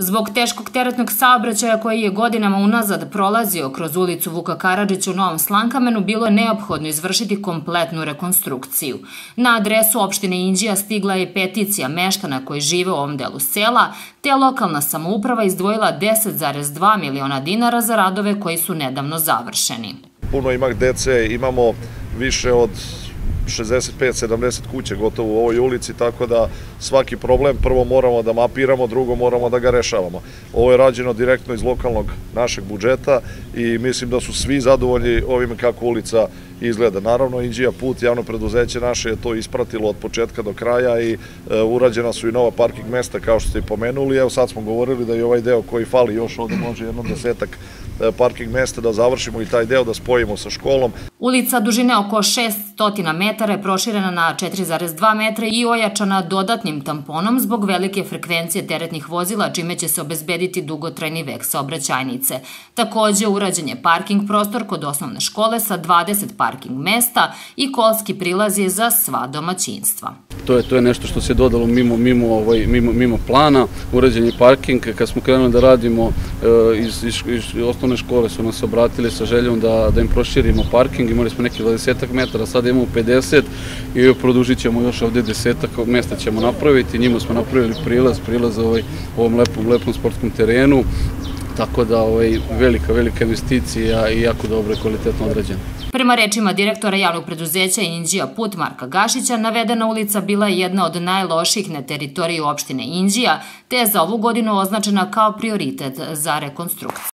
Zbog teškog teretnog saobraćaja koji je godinama unazad prolazio kroz ulicu Vuka Karadžića u Novom Slankamenu, bilo je neophodno izvršiti kompletnu rekonstrukciju. Na adresu opštine Inđija stigla je peticija meštana koji žive u ovom delu sela, te lokalna samouprava izdvojila 10,2 miliona dinara za radove koji su nedavno završeni. Puno ima dece, imamo više od 65-70 kuće gotovo u ovoj ulici, tako da svaki problem prvo moramo da mapiramo, drugo moramo da ga rešavamo. Ovo je rađeno direktno iz lokalnog našeg budžeta i mislim da su svi zadovoljni ovim kako ulica izgleda. Naravno, Inđija put, javno preduzeće naše je to ispratilo od početka do kraja i e, urađena su i nova parking mesta kao što ste i pomenuli. Evo sad smo govorili da i ovaj deo koji fali još ovde može jedno desetak e, parking mesta da završimo i taj deo da spojimo sa školom. Ulica dužine oko 600 metara je proširena na 4,2 metra i ojačana dodatnim tamponom zbog velike frekvencije teretnih vozila, čime će se obezbediti dugotrajni vek saobraćajnice. Takođe, urađen je parking prostor kod osnovne škole sa 20 parking mesta i kolski prilaz je za sva domaćinstva. To je, to je nešto što se dodalo mimo, mimo, ovaj, mimo, mimo plana, urađen je parking. Kad smo krenuli da radimo e, iz, iz, iz osnovne škole su nas obratili sa željom da, da im proširimo parking, imali smo neki 20 metara, sada imamo 50 i produžit ćemo još ovde desetak mesta ćemo napraviti, njima smo napravili prilaz, prilaz ovaj, ovom lepom, lepom sportskom terenu, tako da ovaj, velika, velika investicija i jako dobro i kvalitetno odrađena. Prema rečima direktora javnog preduzeća Inđija Put Marka Gašića, navedena ulica bila je jedna od najloših na teritoriji opštine Inđija, te je za ovu godinu označena kao prioritet za rekonstrukciju.